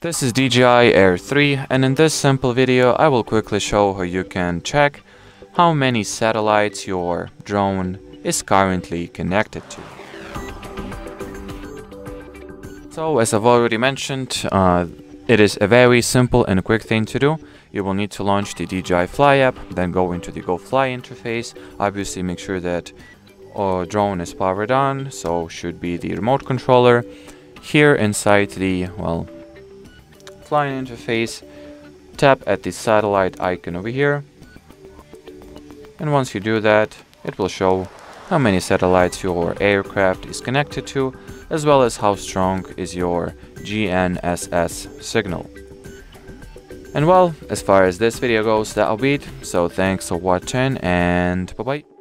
This is DJI Air 3 and in this simple video I will quickly show how you can check how many satellites your drone is currently connected to. So as I've already mentioned, uh, it is a very simple and quick thing to do. You will need to launch the DJI Fly app, then go into the Go Fly interface. Obviously make sure that our drone is powered on, so should be the remote controller. Here inside the, well, flying interface, tap at the satellite icon over here. And once you do that, it will show how many satellites your aircraft is connected to, as well as how strong is your GNSS signal. And well, as far as this video goes, that'll be it. So thanks for watching and bye bye.